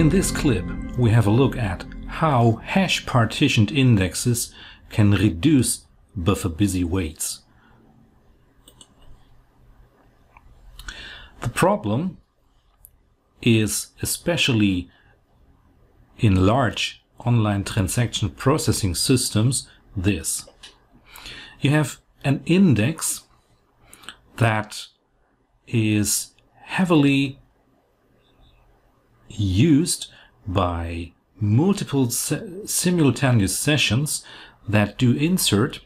In this clip, we have a look at how hash partitioned indexes can reduce buffer busy waits. The problem is especially in large online transaction processing systems this. You have an index that is heavily used by multiple simultaneous sessions that do insert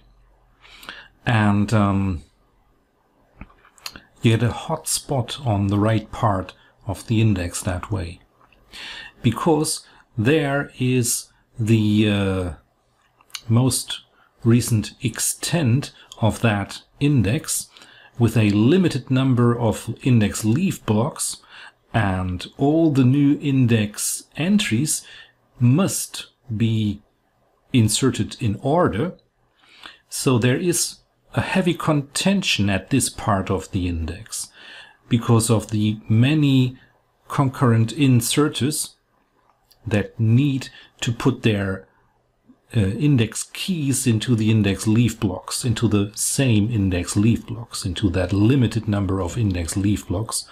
and um, you get a hot spot on the right part of the index that way. Because there is the uh, most recent extent of that index with a limited number of index leaf blocks and all the new index entries must be inserted in order. So there is a heavy contention at this part of the index because of the many concurrent inserters that need to put their uh, index keys into the index leaf blocks, into the same index leaf blocks, into that limited number of index leaf blocks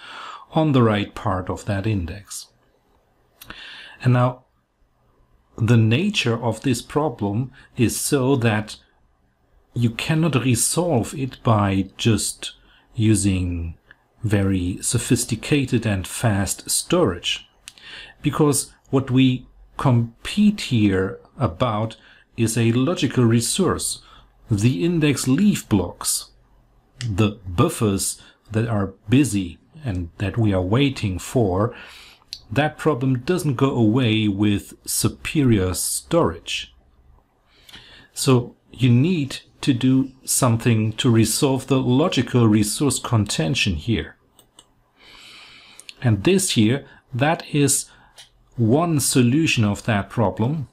on the right part of that index. And now the nature of this problem is so that you cannot resolve it by just using very sophisticated and fast storage. Because what we compete here about is a logical resource. The index leaf blocks, the buffers that are busy and that we are waiting for, that problem doesn't go away with superior storage. So you need to do something to resolve the logical resource contention here. And this here, that is one solution of that problem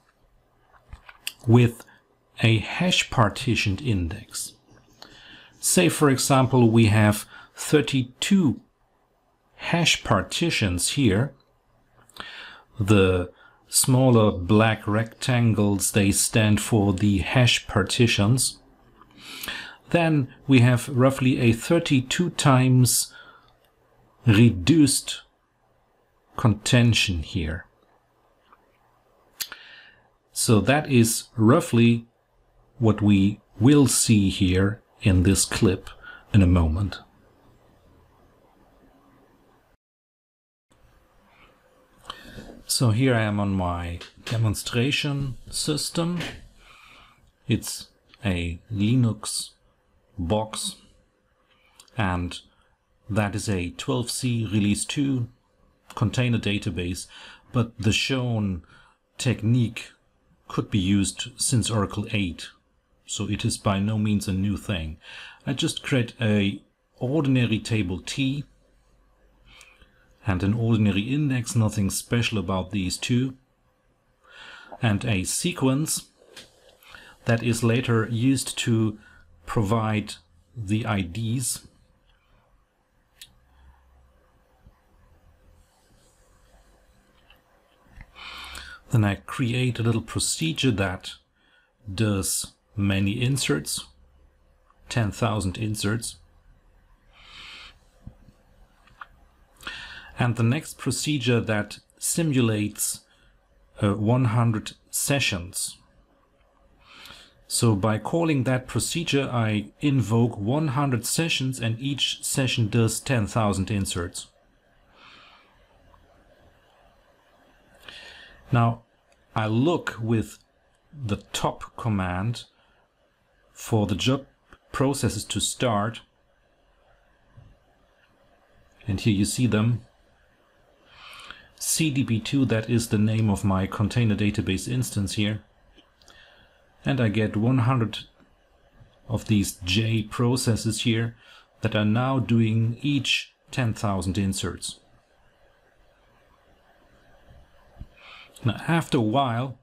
with a hash partitioned index. Say, for example, we have 32 hash partitions here. The smaller black rectangles, they stand for the hash partitions. Then we have roughly a 32 times reduced contention here. So that is roughly what we will see here in this clip in a moment. So here I am on my demonstration system. It's a Linux box and that is a 12c release 2 container database but the shown technique could be used since Oracle 8 so it is by no means a new thing. I just create a ordinary table T and an ordinary index, nothing special about these two, and a sequence that is later used to provide the IDs Then I create a little procedure that does many inserts, 10,000 inserts, and the next procedure that simulates uh, 100 sessions. So by calling that procedure, I invoke 100 sessions and each session does 10,000 inserts. Now, I look with the top command for the job processes to start. And here you see them. CDB2, that is the name of my container database instance here. And I get 100 of these J processes here that are now doing each 10,000 inserts. Now after a while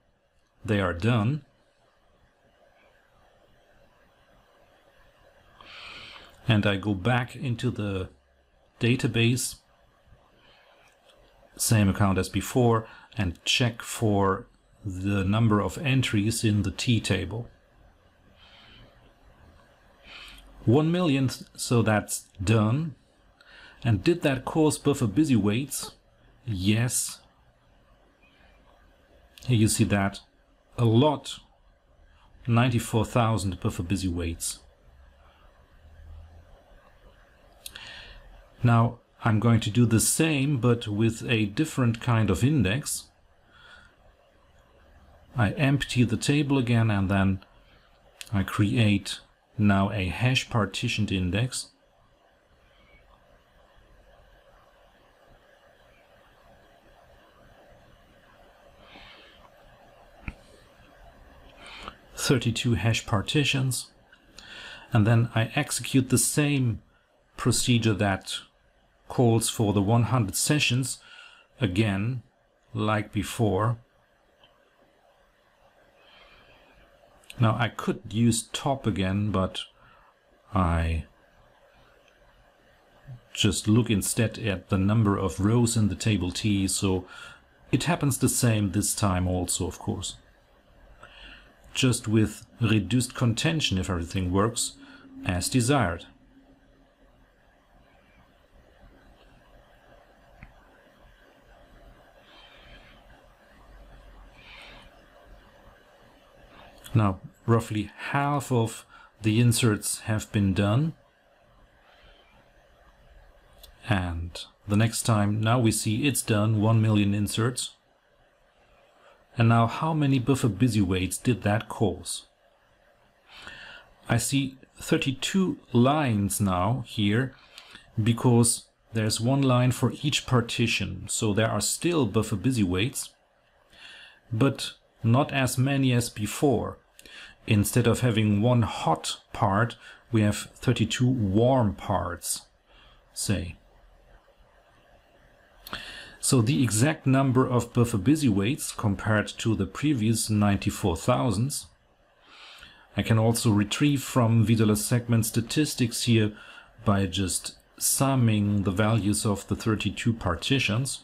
they are done. And I go back into the database same account as before and check for the number of entries in the T table. 1 millionth, so that's done. And did that cause buffer busy waits? Yes. Here you see that. A lot. 94,000 buffer busy waits. Now I'm going to do the same but with a different kind of index. I empty the table again and then I create now a hash partitioned index. Thirty-two hash partitions, and then I execute the same procedure that calls for the 100 sessions again, like before. Now I could use top again, but I just look instead at the number of rows in the table T, so it happens the same this time also, of course. Just with reduced contention if everything works as desired. Now, roughly half of the inserts have been done. And the next time, now we see it's done, 1 million inserts. And now how many buffer busy waits did that cause? I see 32 lines now here because there's one line for each partition. So there are still buffer busy waits, but not as many as before instead of having one hot part, we have 32 warm parts, say. So the exact number of buffer busy waits compared to the previous 94,000s. I can also retrieve from V$ segment statistics here by just summing the values of the 32 partitions.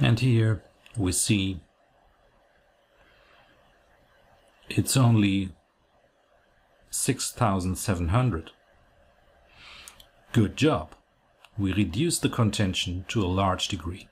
And here we see it's only 6700. Good job. We reduced the contention to a large degree.